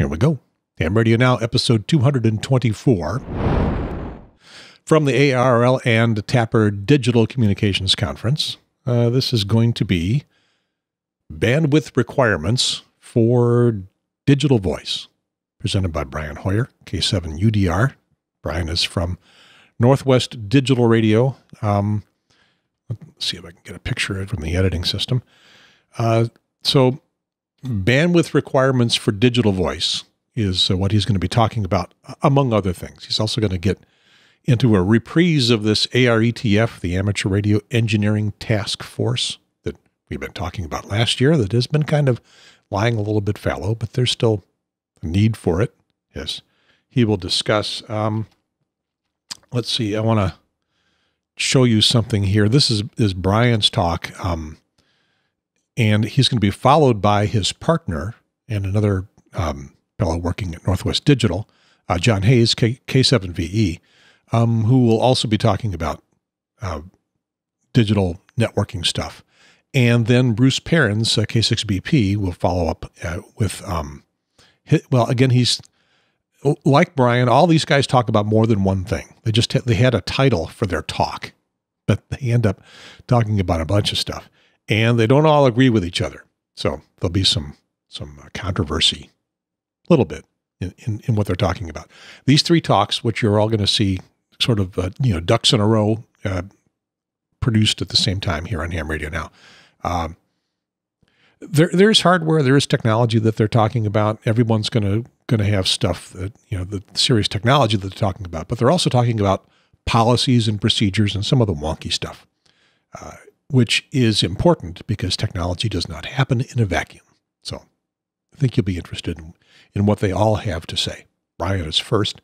Here we go. Ham Radio Now, episode 224 from the ARRL and TAPR Digital Communications Conference. Uh, this is going to be bandwidth requirements for digital voice, presented by Bryan Hoyer, K7UDR. Bryan is from Northwest Digital Radio. Um, let's see if I can get a picture from the editing system. Uh, so, bandwidth requirements for digital voice is uh, what he's going to be talking about, among other things. He's also going to get into a reprise of this ARETF, the Amateur Radio Engineering Task Force, that we've been talking about last year, that has been kind of lying a little bit fallow, but there's still a need for it. Yes, he will discuss. Um, let's see, I want to show you something here. This is, is Bryan's talk. Um, and he's going to be followed by his partner and another um, fellow working at Northwest Digital, uh, John Hays, K- K7VE, um, who will also be talking about uh, digital networking stuff. And then Bruce Perens, uh, K6BP, will follow up uh, with, um, hit, well, again, he's like Bryan, all these guys talk about more than one thing. They just, they had a title for their talk, but they end up talking about a bunch of stuff and they don't all agree with each other. So there'll be some, some uh, controversy a little bit in, in, in, what they're talking about. These three talks, which you're all going to see sort of, uh, you know, ducks in a row, uh, produced at the same time here on Ham Radio now. Um, there, there's hardware, there is technology that they're talking about. Everyone's going to going to have stuff that you know the serious technology that they're talking about, but they're also talking about policies and procedures and some of the wonky stuff, uh, which is important because technology does not happen in a vacuum. So, I think you'll be interested in, in what they all have to say. Bryan is first,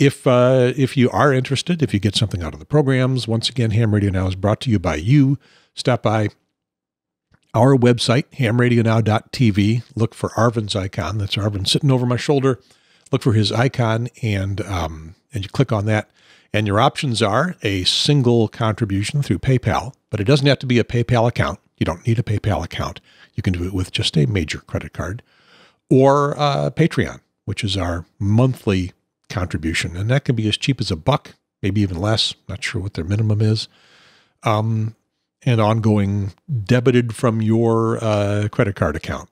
if uh, if you are interested, if you get something out of the programs, once again, Ham Radio Now is brought to you by you. Stop by our website, hamradionow.tv. Look for Arvin's icon. That's Arvin sitting over my shoulder. Look for his icon, and um, and you click on that. And your options are a single contribution through PayPal, but it doesn't have to be a PayPal account. You don't need a PayPal account. You can do it with just a major credit card, or uh, Patreon, which is our monthly contribution. And that can be as cheap as a buck, maybe even less. Not sure what their minimum is. Um, and ongoing debited from your uh, credit card account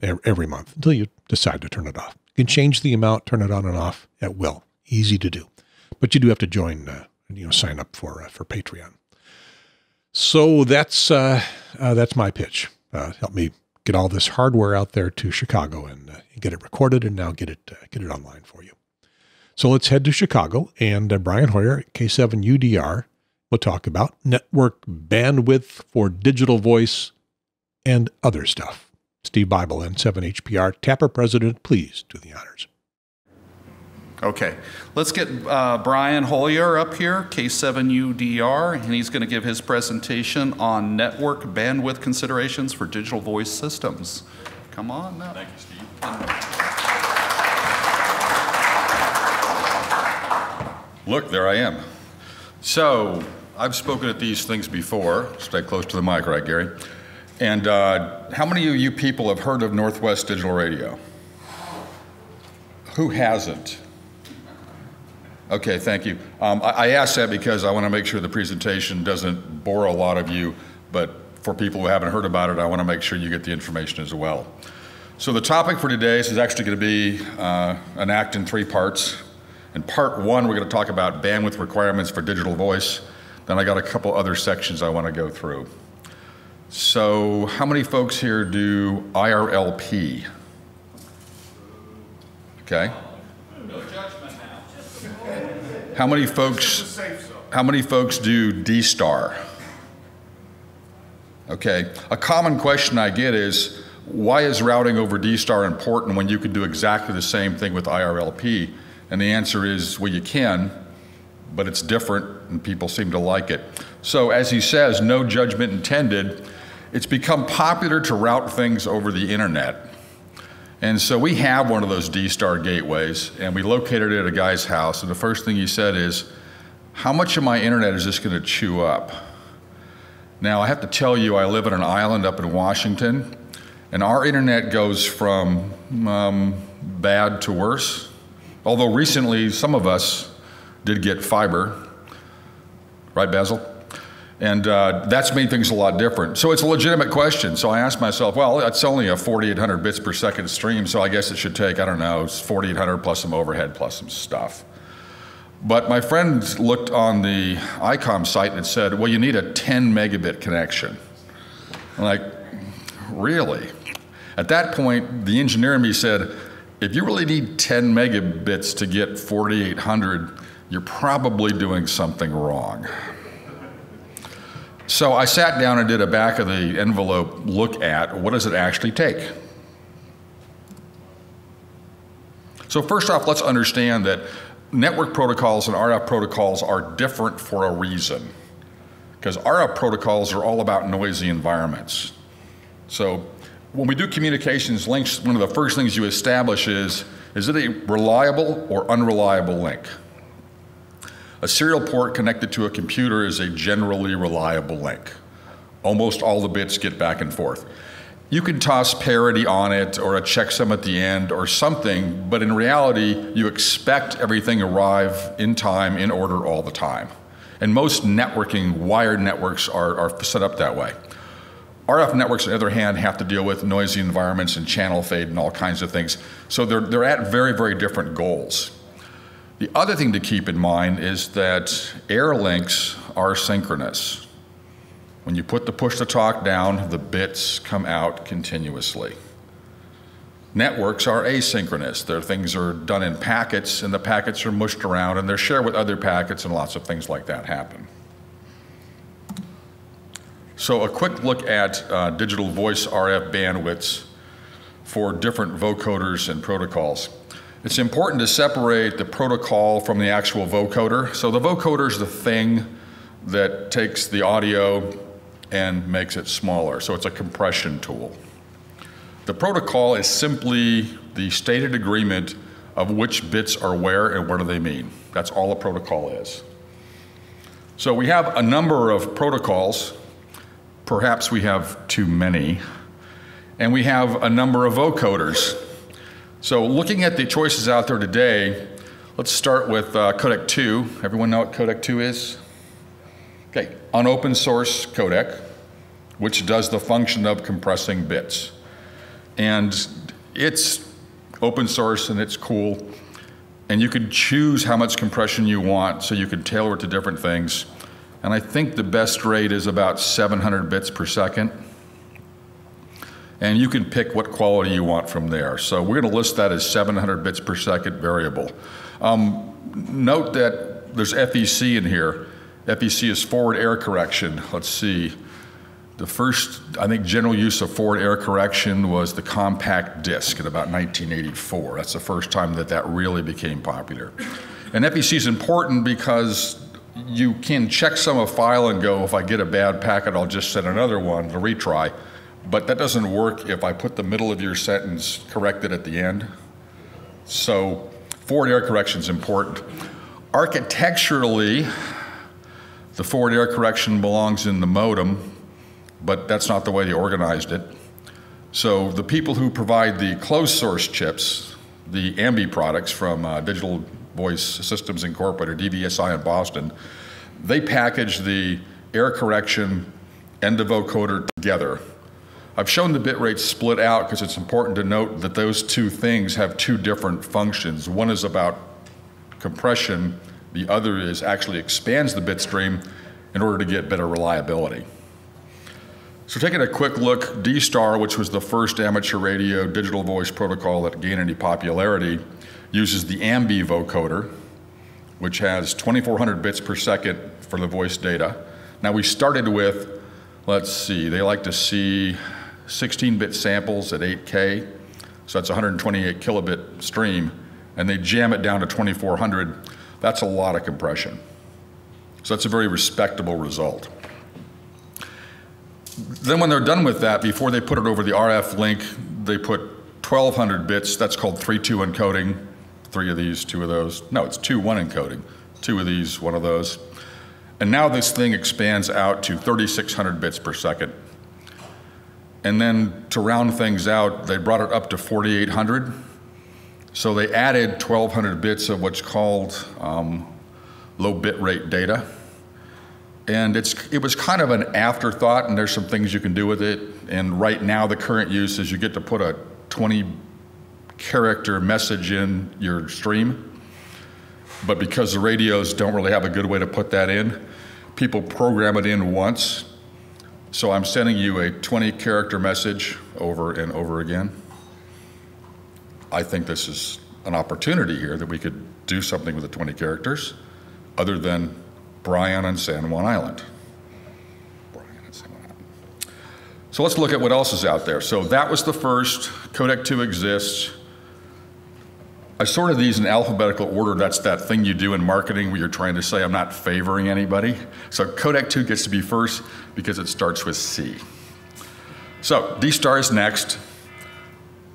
every month until you decide to turn it off. You can change the amount, turn it on and off at will. Easy to do. But you do have to join, uh, you know, sign up for uh, for Patreon. So that's uh, uh, that's my pitch. Uh, help me get all this hardware out there to Chicago and get it recorded and now get it get it online for you. So let's head to Chicago, and uh, Bryan Hoyer, K7UDR, will talk about network bandwidth for digital voice and other stuff. Steve Bible, N7HPR, TAPR President, please do the honors. Okay, let's get uh, Bryan Hoyer up here, K7UDR, and he's going to give his presentation on network bandwidth considerations for digital voice systems. Come on now. Thank you, Steve. Look, there I am. So, I've spoken at these things before. Stay close to the mic, right, Gary? And uh, how many of you people have heard of Northwest Digital Radio? Who hasn't? Okay, thank you. Um, I, I ask that because I want to make sure the presentation doesn't bore a lot of you, but for people who haven't heard about it, I want to make sure you get the information as well. So the topic for today is actually going to be uh, an act in three parts. In part one, we're going to talk about bandwidth requirements for digital voice. Then I got a couple other sections I want to go through. So, how many folks here do IRLP? Okay. How many folks? How many folks do D-Star? Okay. A common question I get is, why is routing over D-Star important when you can do exactly the same thing with IRLP? And the answer is, well, you can, but it's different and people seem to like it. So, as he says, no judgment intended, it's become popular to route things over the internet. And so we have one of those D Star gateways, and we located it at a guy's house. And the first thing he said is, How much of my internet is this going to chew up? Now, I have to tell you, I live on an island up in Washington, And our internet goes from um, bad to worse. Although recently, some of us did get fiber. Right, Basil? And uh, that's made things a lot different. So it's a legitimate question. So I asked myself, well, it's only a 4,800 bits per second stream, so I guess it should take, I don't know, 4,800 plus some overhead plus some stuff. But my friend looked on the ICOM site and said, well, you need a 10 megabit connection. I'm like, really? At that point, the engineer in me said, if you really need 10 megabits to get 4,800, you're probably doing something wrong. So I sat down and did a back of the envelope look at what does it actually take. So first off, let's understand that network protocols and RF protocols are different for a reason. Because RF protocols are all about noisy environments. So when we do communications links, one of the first things you establish is, is it a reliable or unreliable link? A serial port connected to a computer is a generally reliable link. Almost all the bits get back and forth. You can toss parity on it or a checksum at the end or something, but in reality, you expect everything arrive in time, in order all the time. And most networking, wired networks are, are set up that way. RF networks, on the other hand, have to deal with noisy environments and channel fade and all kinds of things. So they're, they're at very, very different goals. The other thing to keep in mind is that air links are synchronous. When you put the push to talk down, the bits come out continuously. Networks are asynchronous. Their things are done in packets, and the packets are mushed around, and they're shared with other packets, and lots of things like that happen. So a quick look at uh, digital voice RF bandwidths for different vocoders and protocols. It's important to separate the protocol from the actual vocoder. So the vocoder is the thing that takes the audio and makes it smaller. So it's a compression tool. The protocol is simply the stated agreement of which bits are where and what do they mean. That's all a protocol is. So we have a number of protocols. Perhaps we have too many. And we have a number of vocoders. So looking at the choices out there today, let's start with uh, codec 2. Everyone know what codec 2 is? Okay, an open source codec, which does the function of compressing bits. And it's open source and it's cool. And you can choose how much compression you want, so you can tailor it to different things. And I think the best rate is about 700 bits per second and you can pick what quality you want from there. So we're going to list that as 700 bits per second variable. Um, note that there's FEC in here. FEC is forward error correction. Let's see. The first, I think, general use of forward error correction was the compact disc in about 1984. That's the first time that that really became popular. And FEC is important because you can checksum a file and go, if I get a bad packet, I'll just send another one to retry. But that doesn't work if I put the middle of your sentence corrected at the end. So forward error correction is important. Architecturally, the forward error correction belongs in the modem, but that's not the way they organized it. So the people who provide the closed source chips, the AMBE products from uh, Digital Voice Systems Incorporated, DVSI in Boston, they package the error correction and the vocoder together I've shown the bit rate split out because it's important to note that those two things have two different functions. One is about compression, the other is actually expands the bit stream in order to get better reliability. So taking a quick look, D-Star, which was the first amateur radio digital voice protocol that gained any popularity, uses the AMBE vocoder, which has 2400 bits per second for the voice data. Now we started with, let's see, they like to see 16-bit samples at 8K, so that's 128 kilobit stream, and they jam it down to 2400, that's a lot of compression. So that's a very respectable result. Then when they're done with that, before they put it over the RF link, they put 1200 bits, that's called 3-2 encoding, three of these, two of those. No, it's 2-1 encoding, two of these, one of those. And now this thing expands out to 3600 bits per second. And then to round things out, they brought it up to 4,800. So they added 1,200 bits of what's called um, low bit rate data. And it's, it was kind of an afterthought, and there's some things you can do with it. And right now, the current use is you get to put a 20 character message in your stream. But because the radios don't really have a good way to put that in, people program it in once. So I'm sending you a 20 character message over and over again. I think this is an opportunity here that we could do something with the 20 characters other than Bryan on San Juan Island. Bryan on San Juan Island. So let's look at what else is out there. So that was the first. Codec 2 exists. I sorted these in alphabetical order. That's that thing you do in marketing where you're trying to say, I'm not favoring anybody. So codec 2 gets to be first because it starts with C. So D-Star is next.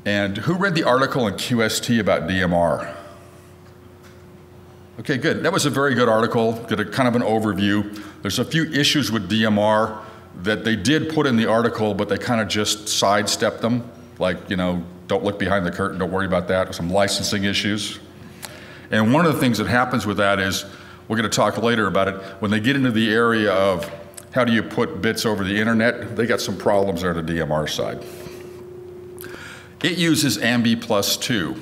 And who read the article in QST about DMR? Okay, good. That was a very good article, Got a kind of an overview. There's a few issues with DMR that they did put in the article, but they kind of just sidestepped them. Like, you know, don't look behind the curtain, don't worry about that. Some licensing issues. And one of the things that happens with that is, we're going to talk later about it, when they get into the area of how do you put bits over the internet, they got some problems there on the DMR side. It uses AMBE plus 2.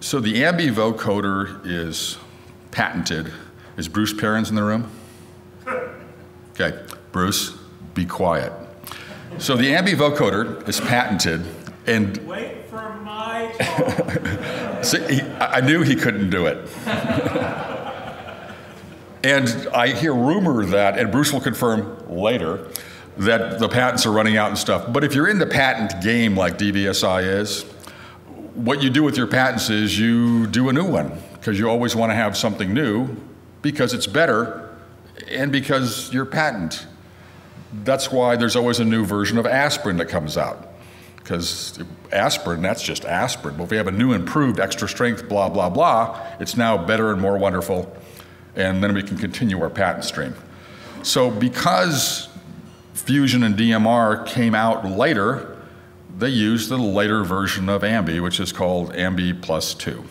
So the AMBE vocoder is patented. Is Bruce Perens in the room? Okay, Bruce, be quiet. So the AMBE vocoder is patented and Wait for my. See, he, I knew he couldn't do it. and I hear rumor that, and Bruce will confirm later, that the patents are running out and stuff. But if you're in the patent game like DVSI is, what you do with your patents is you do a new one because you always want to have something new because it's better and because you're patent. That's why there's always a new version of aspirin that comes out because aspirin, that's just aspirin. But if we have a new improved extra strength, blah, blah, blah, it's now better and more wonderful, and then we can continue our patent stream. So because Fusion and DMR came out later, they used the later version of AMBE, which is called AMBE plus 2.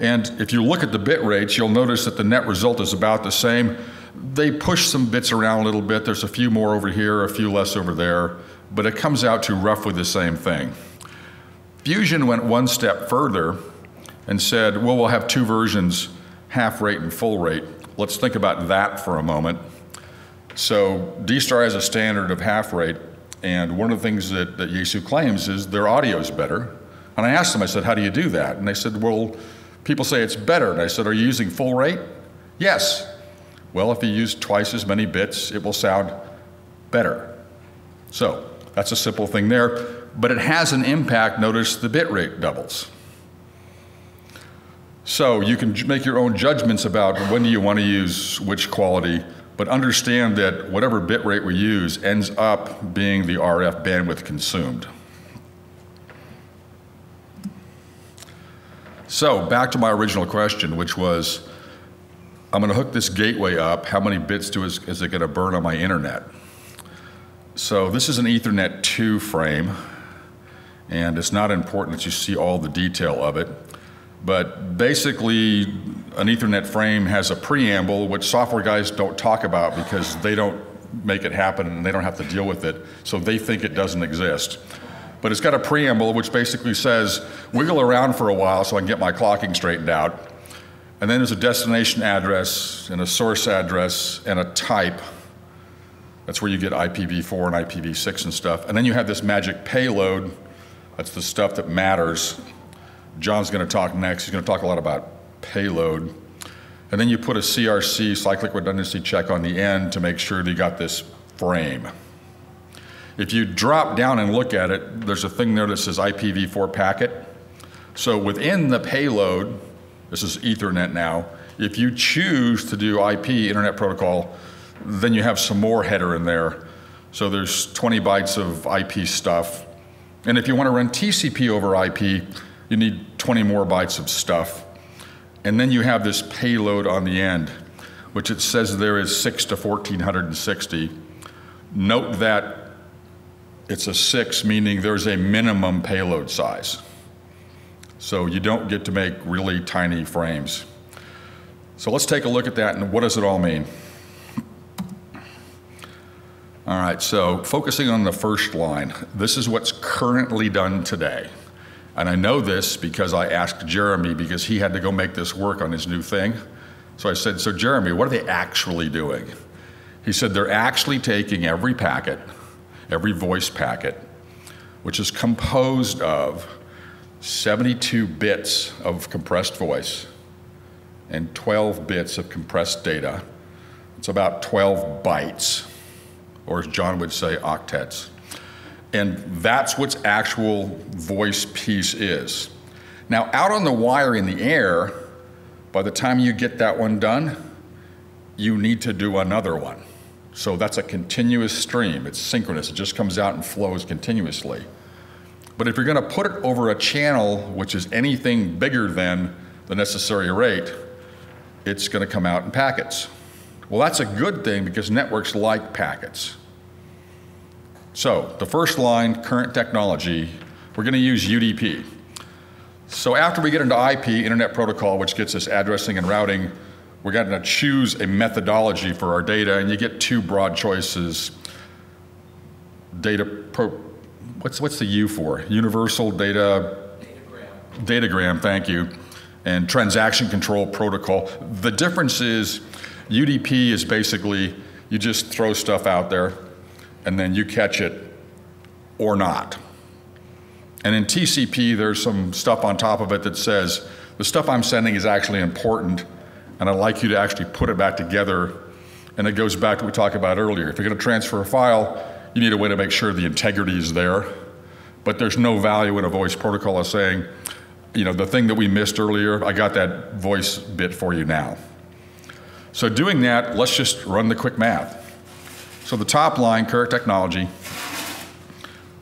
And if you look at the bit rates, you'll notice that the net result is about the same. They push some bits around a little bit. There's a few more over here, a few less over there but it comes out to roughly the same thing. Fusion went one step further and said, well, we'll have two versions, half rate and full rate. Let's think about that for a moment. So D-Star has a standard of half rate, and one of the things that, that Yaesu claims is their audio is better. And I asked them, I said, how do you do that? And they said, well, people say it's better. And I said, are you using full rate? Yes. Well, if you use twice as many bits, it will sound better. So that's a simple thing there, but it has an impact. Notice the bit rate doubles. So you can make your own judgments about when do you want to use which quality, but understand that whatever bit rate we use ends up being the RF bandwidth consumed. So back to my original question, which was, I'm going to hook this gateway up. How many bits do is, is it going to burn on my internet? So this is an Ethernet 2 frame, and it's not important that you see all the detail of it. But basically, an Ethernet frame has a preamble, which software guys don't talk about because they don't make it happen and they don't have to deal with it, so they think it doesn't exist. But it's got a preamble which basically says, wiggle around for a while so I can get my clocking straightened out. And then there's a destination address and a source address and a type that's where you get IPv4 and IPv6 and stuff. And then you have this magic payload. That's the stuff that matters. John's going to talk next. He's going to talk a lot about payload. And then you put a CRC, cyclic redundancy check, on the end to make sure that you got this frame. If you drop down and look at it, there's a thing there that says IPv4 packet. So within the payload, this is Ethernet now, if you choose to do IP, Internet Protocol, then you have some more header in there. So there's 20 bytes of IP stuff. And if you want to run TCP over IP, you need 20 more bytes of stuff. And then you have this payload on the end, which it says there is 6 to 1460. Note that it's a six, meaning there's a minimum payload size. So you don't get to make really tiny frames. So let's take a look at that and what does it all mean? All right, so focusing on the first line, this is what's currently done today. And I know this because I asked Jeremy because he had to go make this work on his new thing. So I said, So, Jeremy, what are they actually doing? He said, They're actually taking every packet, every voice packet, which is composed of 72 bits of compressed voice and 12 bits of compressed data. It's about 12 bytes, or as John would say, octets. And that's what actual voice piece is. Now, out on the wire in the air, by the time you get that one done, you need to do another one. So that's a continuous stream. It's synchronous. It just comes out and flows continuously. But if you're going to put it over a channel which is anything bigger than the necessary rate, it's going to come out in packets. Well, that's a good thing because networks like packets. So the first line, current technology, we're going to use UDP. So after we get into IP, Internet Protocol, which gets us addressing and routing, we're going to choose a methodology for our data, and you get two broad choices. Data, pro, what's, what's the U for? Universal Data, datagram. datagram, thank you, and Transaction Control Protocol. The difference is UDP is basically you just throw stuff out there, and then you catch it or not. And in TCP, there's some stuff on top of it that says, the stuff I'm sending is actually important, and I'd like you to actually put it back together. And it goes back to what we talked about earlier. If you're going to transfer a file, you need a way to make sure the integrity is there. But there's no value in a voice protocol of saying, you know, the thing that we missed earlier, I got that voice bit for you now. So doing that, let's just run the quick math. So the top line, current technology,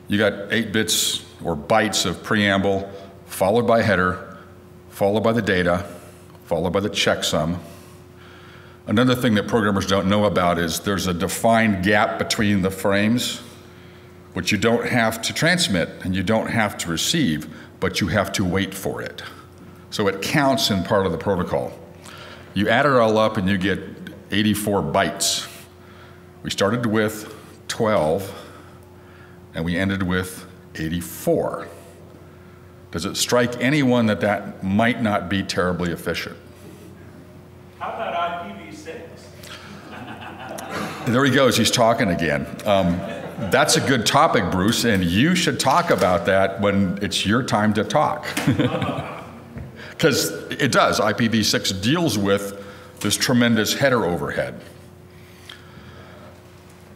you got eight bits or bytes of preamble, followed by header, followed by the data, followed by the checksum. Another thing that programmers don't know about is there's a defined gap between the frames, which you don't have to transmit and you don't have to receive, but you have to wait for it. So it counts in part of the protocol. You add it all up and you get 84 bytes. We started with 12 and we ended with 84. Does it strike anyone that that might not be terribly efficient? How about IPv6? there he goes, he's talking again. Um, that's a good topic, Bruce, and you should talk about that when it's your time to talk. Because it does. IPv6 deals with this tremendous header overhead.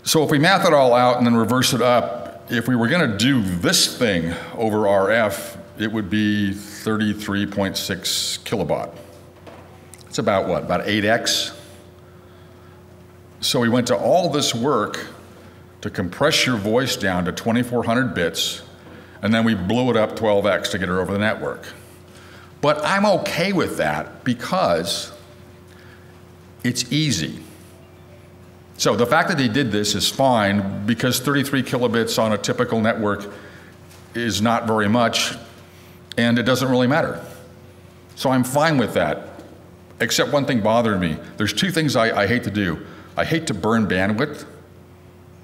So if we math it all out and then reverse it up, if we were going to do this thing over RF, it would be 33.6 kilobaud. It's about what, about 8x? So we went to all this work to compress your voice down to 2400 bits, and then we blew it up 12x to get it over the network. But I'm okay with that because it's easy. So the fact that they did this is fine because 33 kilobits on a typical network is not very much and it doesn't really matter. So I'm fine with that. Except one thing bothered me. There's two things I, I hate to do. I hate to burn bandwidth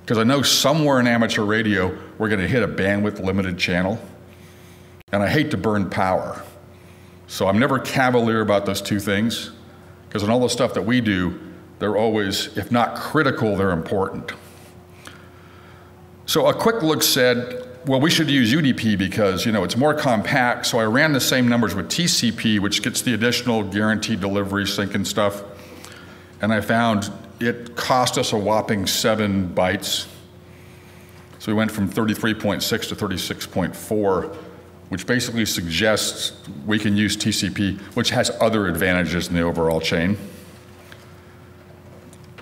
because I know somewhere in amateur radio we're going to hit a bandwidth limited channel. And I hate to burn power. So I'm never cavalier about those two things because in all the stuff that we do, they're always, if not critical, they're important. So a quick look said, well, we should use UDP because you know it's more compact. So I ran the same numbers with TCP, which gets the additional guaranteed delivery sync and stuff, and I found it cost us a whopping seven bytes. So we went from 33.6 to 36.4, which basically suggests we can use TCP, which has other advantages in the overall chain.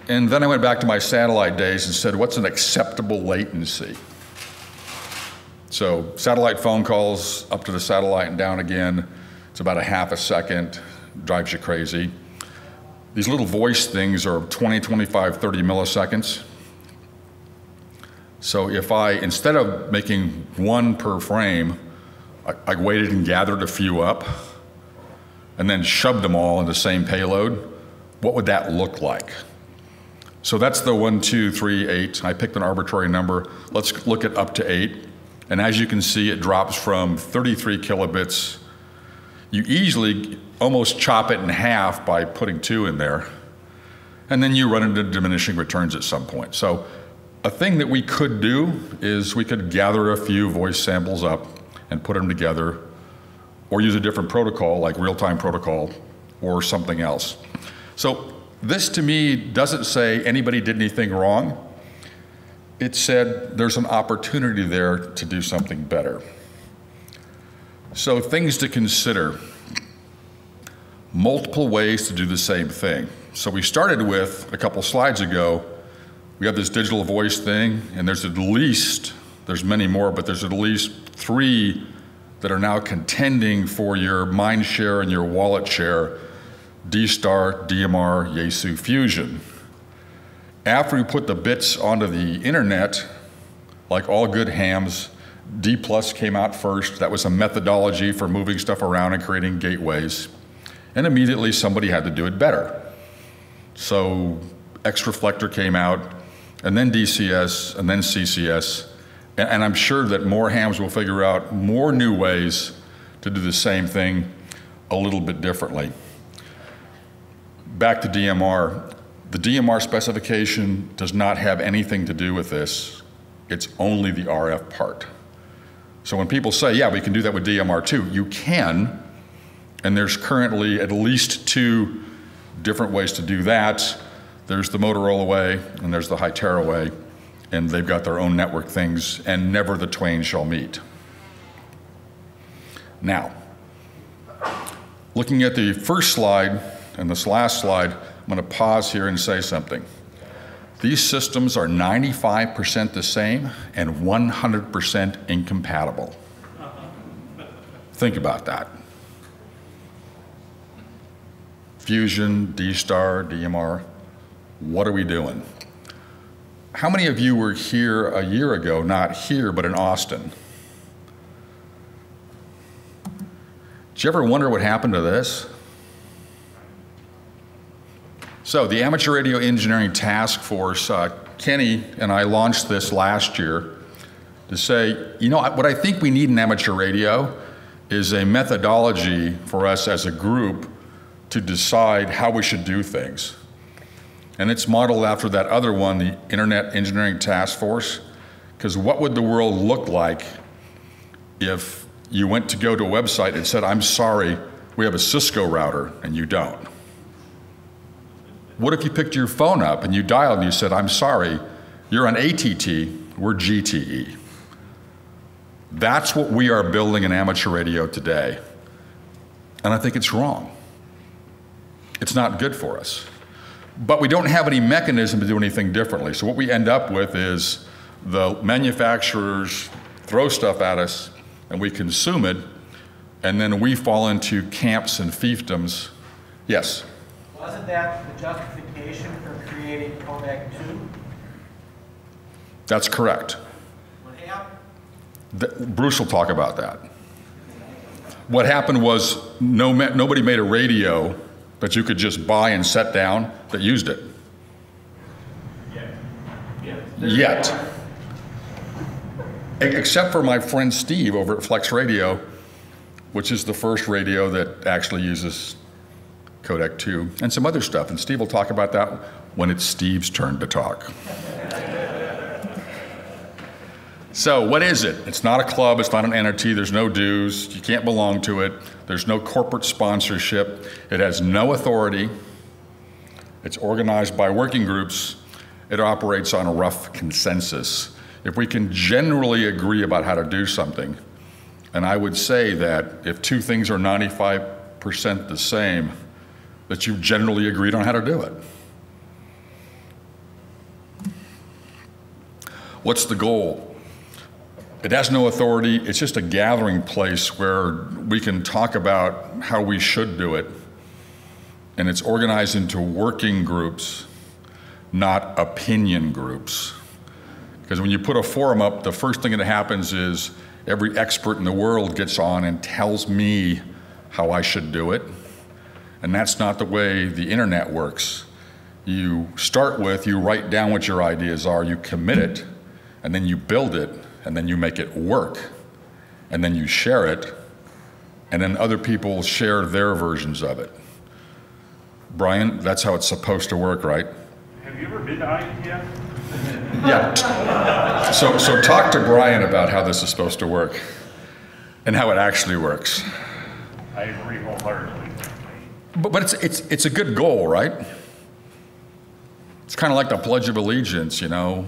And then I went back to my satellite days and said, what's an acceptable latency? So satellite phone calls up to the satellite and down again, it's about a half a second, drives you crazy. These little voice things are 20, 25, 30 milliseconds. So if I, instead of making one per frame, I, I waited and gathered a few up and then shoved them all in the same payload, what would that look like? So that's the one, two, three, eight. I picked an arbitrary number. Let's look at up to eight. And as you can see, it drops from 33 kilobits. You easily almost chop it in half by putting two in there. And then you run into diminishing returns at some point. So a thing that we could do is we could gather a few voice samples up and put them together or use a different protocol like real-time protocol or something else. So this to me doesn't say anybody did anything wrong. It said there's an opportunity there to do something better. So things to consider. Multiple ways to do the same thing. So we started with, a couple slides ago, we have this digital voice thing, and there's at least, there's many more, but there's at least three that are now contending for your mind share and your wallet share, DStar, DMR, Yaesu Fusion. After we put the bits onto the internet, like all good hams, D plus came out first. That was a methodology for moving stuff around and creating gateways. And immediately somebody had to do it better. So X-Reflector came out, and then DCS, and then CCS. And I'm sure that more hams will figure out more new ways to do the same thing a little bit differently. Back to DMR. The DMR specification does not have anything to do with this. It's only the RF part. So when people say, yeah, we can do that with DMR too, you can, and there's currently at least two different ways to do that. There's the Motorola way, and there's the Hytera way and they've got their own network things, and never the twain shall meet. Now, looking at the first slide and this last slide, I'm going to pause here and say something. These systems are 95% the same and 100% incompatible. Think about that. Fusion, D-Star, DMR, what are we doing? How many of you were here a year ago, not here, but in Austin? Did you ever wonder what happened to this? So, the Amateur Radio Engineering Task Force, uh, Kenny and I launched this last year to say, you know, what I think we need in amateur radio is a methodology for us as a group to decide how we should do things. And it's modeled after that other one, the Internet Engineering Task Force. Because what would the world look like if you went to go to a website and said, I'm sorry, we have a Cisco router, and you don't? What if you picked your phone up and you dialed and you said, I'm sorry, you're on ATT, we're GTE? That's what we are building in amateur radio today. And I think it's wrong. It's not good for us. But we don't have any mechanism to do anything differently. So what we end up with is the manufacturers throw stuff at us and we consume it, and then we fall into camps and fiefdoms. Yes? Wasn't that the justification for creating Codec 2? That's correct. What happened? The, Bruce will talk about that. What happened was no, nobody made a radio that you could just buy and set down that used it. Yet. Except for my friend Steve over at Flex Radio, which is the first radio that actually uses Codec 2 and some other stuff. And Steve will talk about that when it's Steve's turn to talk. So, what is it? It's not a club, it's not an entity, there's no dues, you can't belong to it, there's no corporate sponsorship, it has no authority, it's organized by working groups, it operates on a rough consensus. If we can generally agree about how to do something, and I would say that if two things are 95% the same, that you've generally agreed on how to do it. What's the goal? It has no authority. It's just a gathering place where we can talk about how we should do it. And it's organized into working groups, not opinion groups. Because when you put a forum up, the first thing that happens is every expert in the world gets on and tells me how I should do it. And that's not the way the internet works. You start with, you write down what your ideas are, you commit it, and then you build it, and then you make it work, and then you share it, and then other people share their versions of it. Brian, that's how it's supposed to work, right? Have you ever been to IETF? Yeah. So, so talk to Brian about how this is supposed to work and how it actually works. I agree wholeheartedly. But, but it's, it's, it's a good goal, right? It's kind of like the Pledge of Allegiance, you know?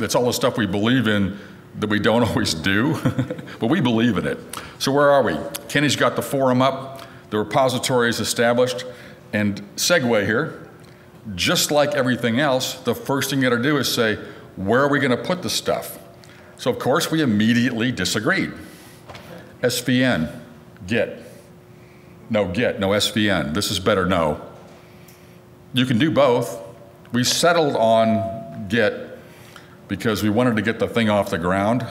It's all the stuff we believe in that we don't always do, but we believe in it. So where are we? Kenny's got the forum up, the repository is established, and segue here, just like everything else, the first thing you gotta do is say, where are we gonna put the stuff? So of course we immediately disagreed. SVN, Git. No Git, no SVN. This is better, no. You can do both. We settled on Git because we wanted to get the thing off the ground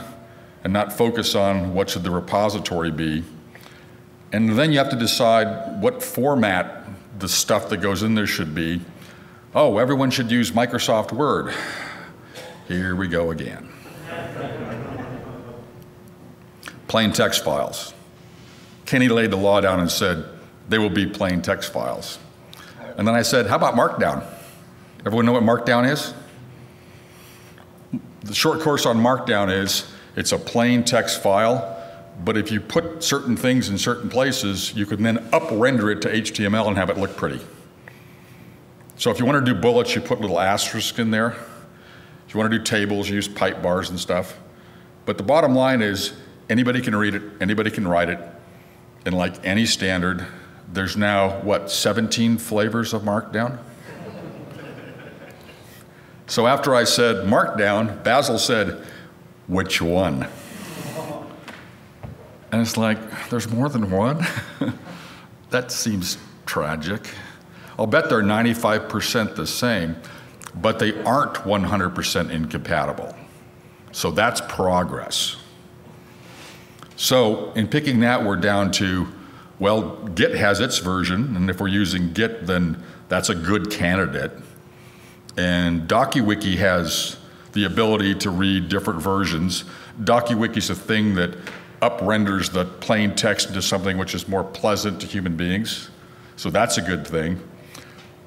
and not focus on what should the repository be. And then you have to decide what format the stuff that goes in there should be. Oh, everyone should use Microsoft Word. Here we go again. Plain text files. Kenny laid the law down and said, they will be plain text files. And then I said, how about Markdown? Everyone know what Markdown is? The short course on Markdown is it's a plain text file, but if you put certain things in certain places, you can then up render it to HTML and have it look pretty. So if you want to do bullets, you put little asterisks in there. If you want to do tables, you use pipe bars and stuff. But the bottom line is anybody can read it, anybody can write it, and like any standard, there's now, what, 17 flavors of Markdown? so after I said Markdown, Basil said, which one? And it's like, there's more than one? that seems tragic. I'll bet they're 95% the same, but they aren't 100% incompatible. So that's progress. So in picking that, we're down to, well, Git has its version, and if we're using Git, then that's a good candidate. And DokuWiki has the ability to read different versions. DokuWiki is a thing that up renders the plain text into something which is more pleasant to human beings. So that's a good thing.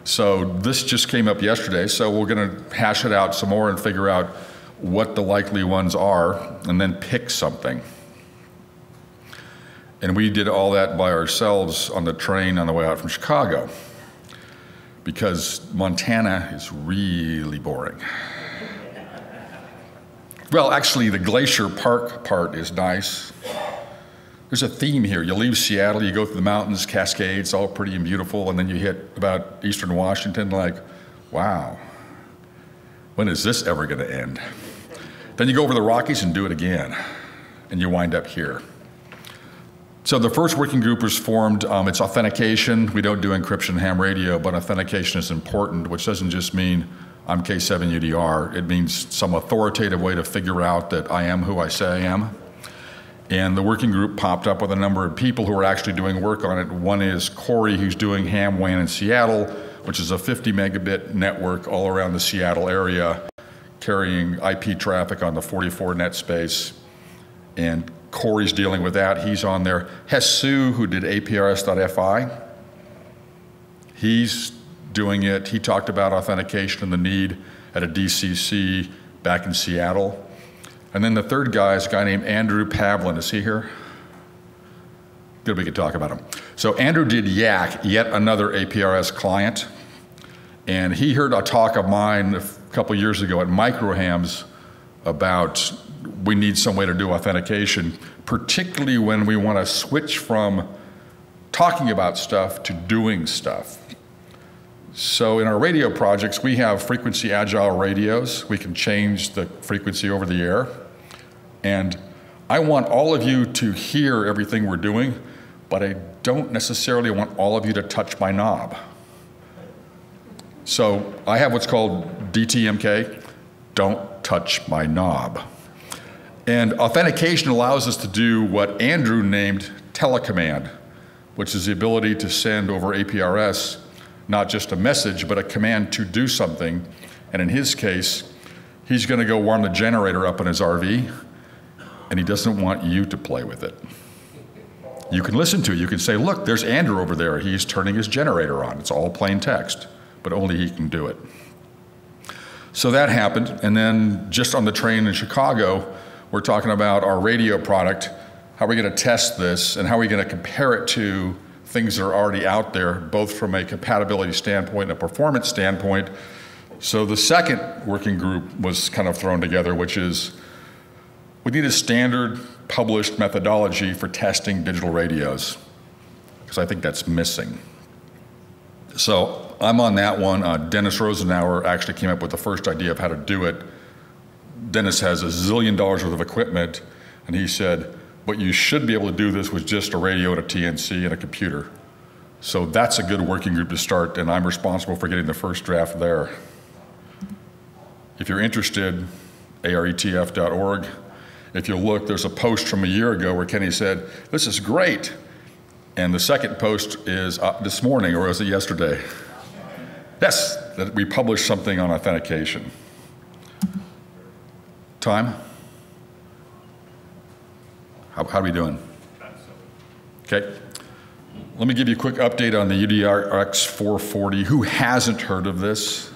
So this just came up yesterday, so we're going to hash it out some more and figure out what the likely ones are and then pick something. And we did all that by ourselves on the train on the way out from Chicago because Montana is really boring. Well, actually, the Glacier Park part is nice. There's a theme here. You leave Seattle, you go through the mountains, Cascades, all pretty and beautiful, and then you hit about eastern Washington, like, wow, when is this ever going to end? Then you go over the Rockies and do it again, and you wind up here. So the first working group was formed. Um, it's authentication. We don't do encryption ham radio, but authentication is important, which doesn't just mean I'm K7UDR. It means some authoritative way to figure out that I am who I say I am. And the working group popped up with a number of people who are actually doing work on it. One is Corey, who's doing ham WAN in Seattle, which is a 50 megabit network all around the Seattle area, carrying IP traffic on the 44 net space. And Corey's dealing with that. He's on there. Hessu, who did APRS.FI, he's doing it. He talked about authentication and the need at a DCC back in Seattle. And then the third guy is a guy named Andrew Pavlin. Is he here? Good, we could talk about him. So Andrew did YAAC, yet another APRS client. And he heard a talk of mine a couple years ago at Microhams about we need some way to do authentication, particularly when we want to switch from talking about stuff to doing stuff. So in our radio projects, we have frequency agile radios. We can change the frequency over the air. And I want all of you to hear everything we're doing, but I don't necessarily want all of you to touch my knob. So I have what's called DTMK, don't touch my knob. And authentication allows us to do what Andrew named telecommand, which is the ability to send over APRS not just a message, but a command to do something. And in his case, he's going to go warm the generator up in his RV, and he doesn't want you to play with it. You can listen to it. You can say, look, there's Andrew over there. He's turning his generator on. It's all plain text, but only he can do it. So that happened. And then just on the train in Chicago, we're talking about our radio product. How are we going to test this and how are we going to compare it to things that are already out there, both from a compatibility standpoint and a performance standpoint? So the second working group was kind of thrown together, which is we need a standard published methodology for testing digital radios, because I think that's missing. So I'm on that one. Uh, Dennis Rosenauer actually came up with the first idea of how to do it. Dennis has a zillion dollars worth of equipment, and he said, But you should be able to do this with just a radio and a TNC and a computer. So that's a good working group to start, and I'm responsible for getting the first draft there. If you're interested, aretf.org. If you look, there's a post from a year ago where Kenny said, This is great. And the second post is uh, this morning, or was it yesterday? Yes, that we published something on authentication. Time? How, how are we doing? Okay. Let me give you a quick update on the UDRX 440. Who hasn't heard of this?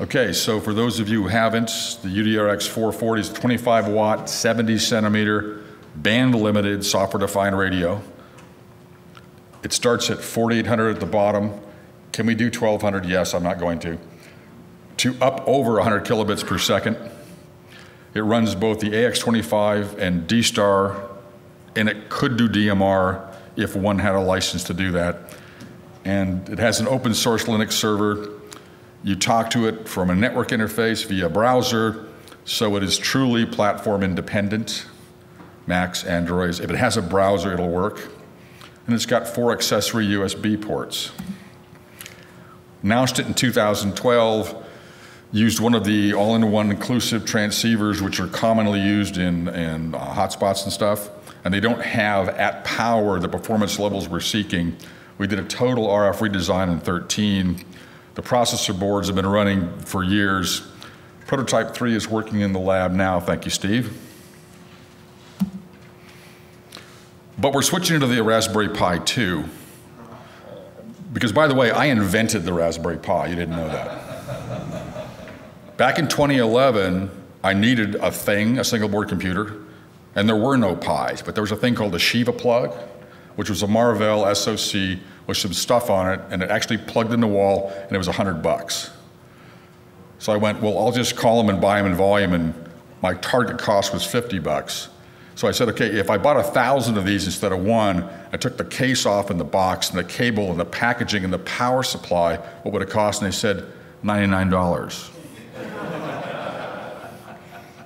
Okay, so for those of you who haven't, the UDRX 440 is 25 watt, 70 centimeter, band limited, software defined radio. It starts at 4800 at the bottom. Can we do 1200? Yes, I'm not going to. To up over 100 kilobits per second. It runs both the AX25 and D-Star, and it could do DMR if one had a license to do that. And it has an open source Linux server you talk to it from a network interface via browser, so it is truly platform independent. Macs, Androids. If it has a browser, it'll work. And it's got four accessory USB ports. Announced it in 2012, used one of the all-in-one inclusive transceivers, which are commonly used in, in uh, hotspots and stuff, and they don't have at power the performance levels we're seeking. We did a total RF redesign in 13 the processor boards have been running for years. Prototype 3 is working in the lab now. Thank you, Steve. But we're switching to the Raspberry Pi 2. Because, by the way, I invented the Raspberry Pi. You didn't know that. Back in 2011, I needed a thing, a single board computer, and there were no Pis, but there was a thing called a SheevaPlug, which was a Marvell SoC with some stuff on it, and it actually plugged in the wall, and it was 100 bucks. So I went, well, I'll just call them and buy them in volume, and my target cost was 50 bucks. So I said, okay, if I bought a thousand of these instead of one, I took the case off and the box and the cable and the packaging and the power supply, what would it cost? And they said, $99.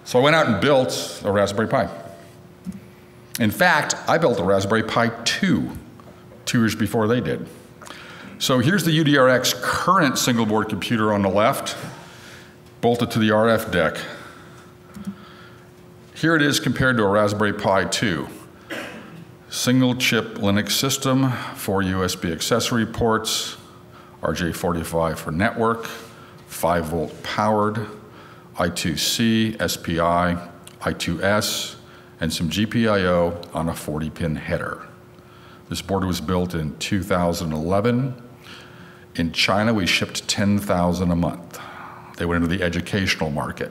So I went out and built a Raspberry Pi. In fact, I built a Raspberry Pi 2 two years before they did. So here's the UDRX current single board computer on the left, bolted to the RF deck. Here it is compared to a Raspberry Pi 2. Single chip Linux system, four USB accessory ports, RJ45 for network, 5 volt powered, I2C, SPI, I2S, and some GPIO on a 40 pin header. This board was built in 2011. In China, we shipped 10,000 a month. They went into the educational market.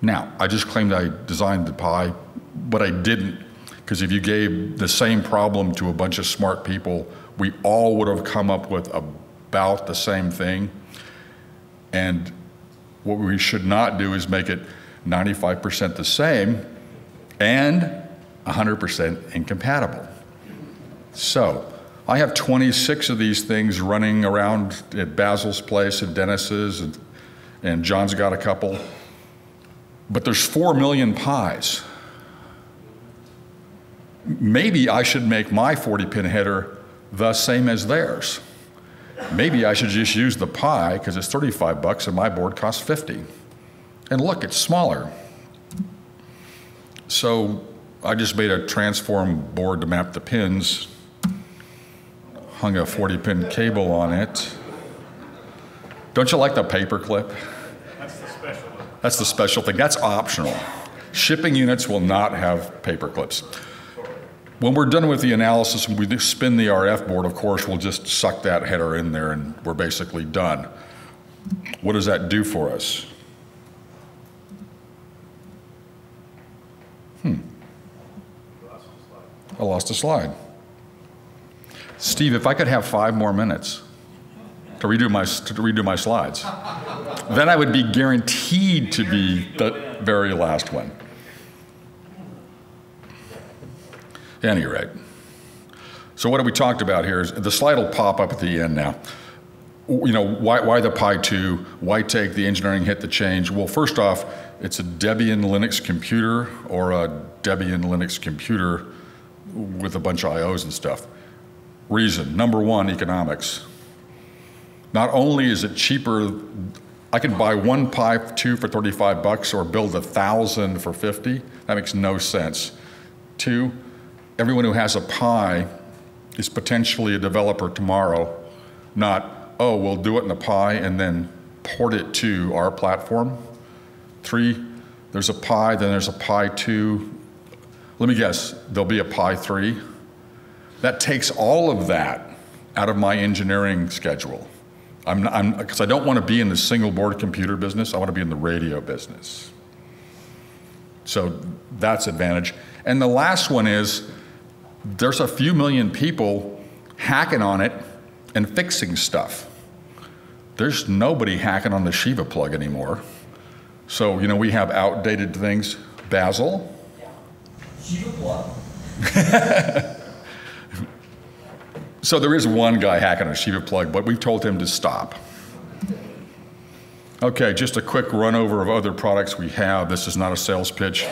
Now, I just claimed I designed the Pi, but I didn't, because if you gave the same problem to a bunch of smart people, we all would have come up with about the same thing. And what we should not do is make it 95% the same and 100% incompatible. So I have 26 of these things running around at Basil's place and Dennis's, and, and John's got a couple. But there's 4 million Pis. Maybe I should make my 40 pin header the same as theirs. Maybe I should just use the Pi because it's 35 bucks and my board costs 50. And look, it's smaller. So I just made a transform board to map the pins, hung a 40 pin cable on it. Don't you like the paper clip? That's the special. That's the special thing. That's optional. Shipping units will not have paper clips. When we're done with the analysis and we spin the RF board, of course, we'll just suck that header in there and we're basically done. What does that do for us? Hmm. I lost a slide. Steve, if I could have five more minutes to redo my, to redo my slides, then I would be guaranteed to be the very last one. Any rate, so what have we talked about here is the slide will pop up at the end now. You know, why, why the Pi 2? Why take the engineering hit to change? Well, first off, it's a Debian Linux computer or a Debian Linux computer with a bunch of IOs and stuff. Reason number one, economics. Not only is it cheaper, I can buy one Pi 2 for 35 bucks or build a thousand for 50. That makes no sense. Two, everyone who has a Pi is potentially a developer tomorrow, not, oh, we'll do it in a Pi and then port it to our platform. Three, there's a Pi, then there's a Pi 2. Let me guess, there'll be a Pi 3. That takes all of that out of my engineering schedule. I'm because I don't want to be in the single board computer business. I want to be in the radio business. So that's advantage. And the last one is there's a few million people hacking on it and fixing stuff. There's nobody hacking on the SheevaPlug anymore. So, you know, we have outdated things. Basil? SheevaPlug. So there is one guy hacking on a SheevaPlug, but we've told him to stop. Okay, just a quick run over of other products we have. This is not a sales pitch.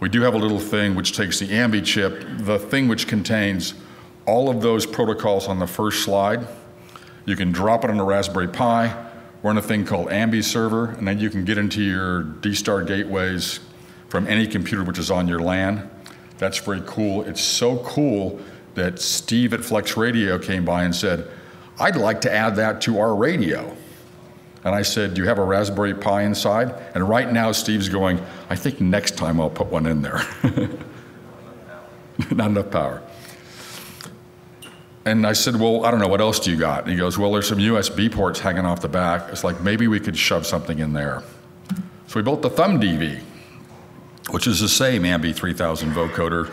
We do have a little thing which takes the AMBE chip, the thing which contains all of those protocols on the first slide. You can drop it on a Raspberry Pi, run a thing called AMBE server, and then you can get into your D-Star gateways from any computer which is on your LAN. That's very cool. It's so cool that Steve at Flex Radio came by and said, I'd like to add that to our radio. And I said, Do you have a Raspberry Pi inside? And right now, Steve's going, I think next time I'll put one in there. Not enough power. And I said, Well, I don't know, what else do you got? And he goes, Well, there's some USB ports hanging off the back. It's like maybe we could shove something in there. So we built the Thumb DV, which is the same AMBE 3000 vocoder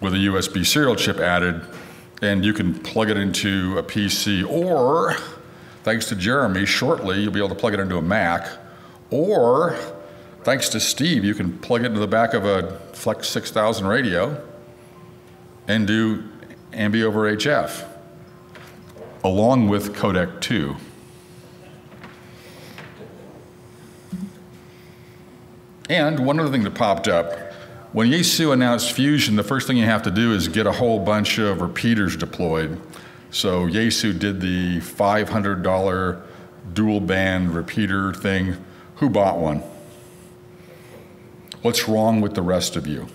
with a USB serial chip added, and you can plug it into a PC, or thanks to Jeremy, shortly you'll be able to plug it into a Mac, or thanks to Steve, you can plug it into the back of a Flex 6000 radio and do AMBE over HF, along with Codec 2. And one other thing that popped up when Yaesu announced Fusion, the first thing you have to do is get a whole bunch of repeaters deployed. So Yaesu did the $500 dual band repeater thing. Who bought one? What's wrong with the rest of you?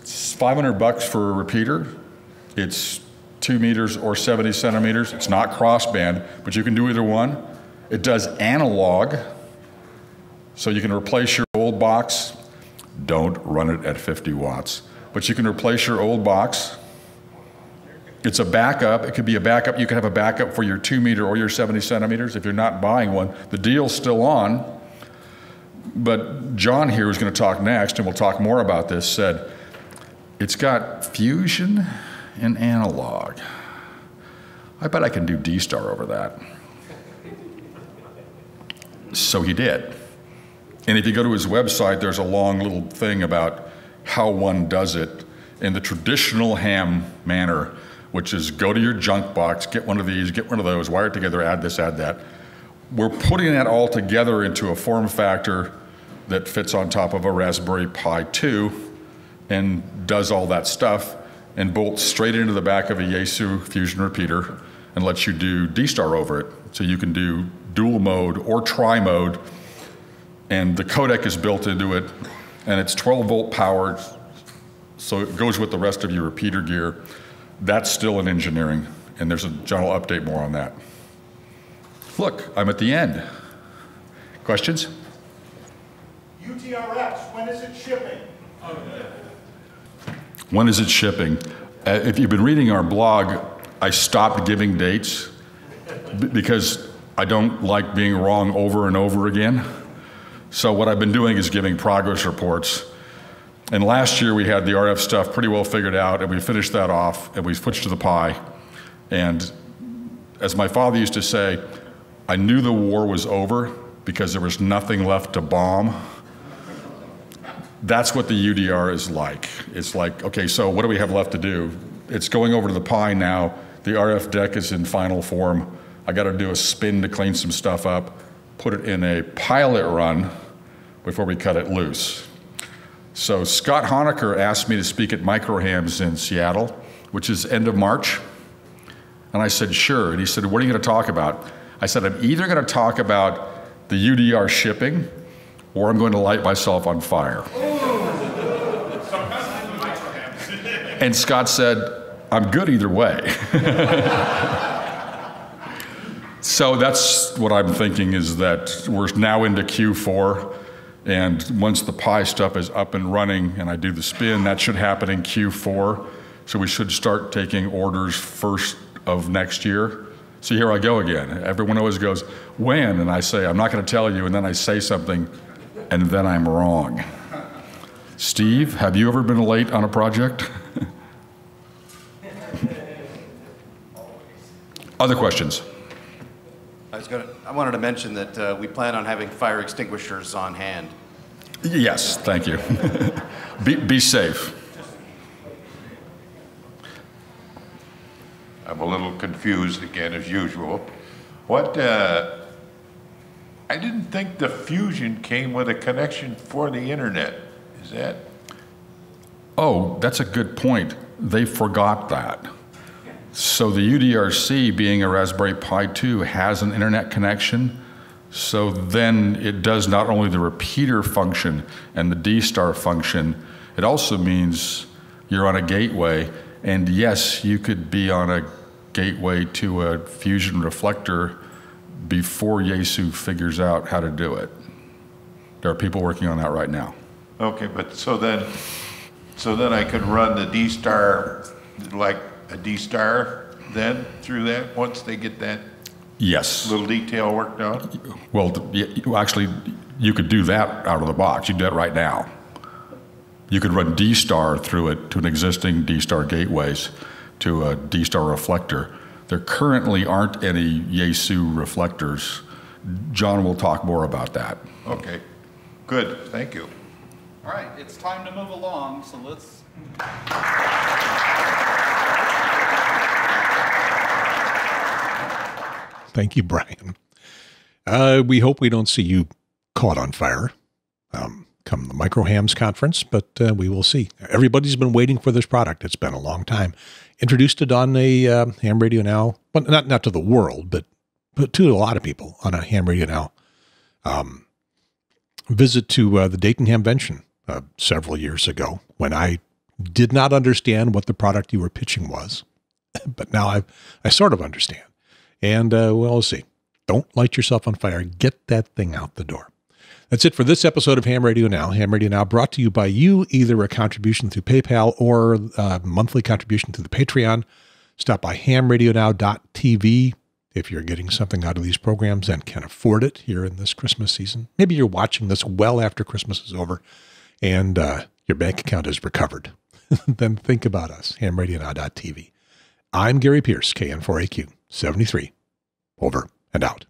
It's 500 bucks for a repeater. It's two meters or 70 centimeters. It's not crossband, but you can do either one. It does analog, so you can replace your old box don't run it at 50 watts. But you can replace your old box. It's a backup. It could be a backup. You can have a backup for your two meter or your 70 centimeters if you're not buying one. The deal's still on. But John here, who's going to talk next, and we'll talk more about this, said it's got fusion and analog. I bet I can do D star over that. So he did. And if you go to his website, there's a long little thing about how one does it in the traditional ham manner, which is go to your junk box, get one of these, get one of those, wire it together, add this, add that. We're putting that all together into a form factor that fits on top of a Raspberry Pi 2 and does all that stuff and bolts straight into the back of a Yaesu Fusion repeater and lets you do D-Star over it. So you can do dual mode or tri mode, and the codec is built into it, and it's 12 volt powered, so it goes with the rest of your repeater gear. That's still in engineering, and there's a general update more on that. Look, I'm at the end. Questions? UDRX, when is it shipping? When is it shipping? Uh, if you've been reading our blog, I stopped giving dates because I don't like being wrong over and over again. So, what I've been doing is giving progress reports. And last year we had the RF stuff pretty well figured out, and we finished that off, and we switched to the Pi. And as my father used to say, I knew the war was over because there was nothing left to bomb. That's what the UDR is like. It's like, okay, so what do we have left to do? It's going over to the Pi now. The RF deck is in final form. I got to do a spin to clean some stuff up, put it in a pilot run before we cut it loose. So Scott Honaker asked me to speak at Microhams in Seattle, which is end of March. And I said, sure. And he said, what are you going to talk about? I said, I'm either going to talk about the UDR shipping or I'm going to light myself on fire. and Scott said, I'm good either way. so that's what I'm thinking is that we're now into Q4. And once the Pi stuff is up and running and I do the spin, that should happen in Q4. So we should start taking orders first of next year. So here I go again. Everyone always goes, when? And I say, I'm not going to tell you. And then I say something, and then I'm wrong. Steve, have you ever been late on a project? Other questions? I was going to, I wanted to mention that uh, we plan on having fire extinguishers on hand. Yes, thank you. be, be safe. I'm a little confused again, as usual. What, uh, I didn't think the Fusion came with a connection for the internet. Is that? Oh, that's a good point. They forgot that. So the UDRC, being a Raspberry Pi 2, has an internet connection. So then it does not only the repeater function and the D-star function, it also means you're on a gateway. And yes, you could be on a gateway to a fusion reflector before Yaesu figures out how to do it. There are people working on that right now. Okay, but so then, so then I could run the D-Star, like a D-Star then through that, once they get that Yes. little detail worked out? Well, you- actually, you could do that out of the box. You do that right now. You could run D-Star through it to an existing D-Star gateways to a D-Star reflector. There currently aren't any Yaesu reflectors. John will talk more about that. Okay, good, thank you. All right, it's time to move along, so let's. Thank you, Bryan. Uh, we hope we don't see you caught on fire um, come the Microhams conference, but uh, we will see. Everybody's been waiting for this product. It's been a long time. Introduced it on a uh, ham radio now, but not not to the world, but but to a lot of people on a ham radio now. Um, visit to uh, the Dayton Hamvention uh, several years ago when I did not understand what the product you were pitching was, but now I I sort of understand. And uh, we'll see. Don't light yourself on fire. Get that thing out the door. That's it for this episode of Ham Radio Now. Ham Radio Now brought to you by you, either a contribution through PayPal or a monthly contribution through the Patreon. Stop by hamradionow.tv if you're getting something out of these programs and can afford it here in this Christmas season. Maybe you're watching this well after Christmas is over and uh, your bank account is recovered. then think about us, hamradionow.tv. I'm Gary Pierce, KN4AQ 73. Over and out.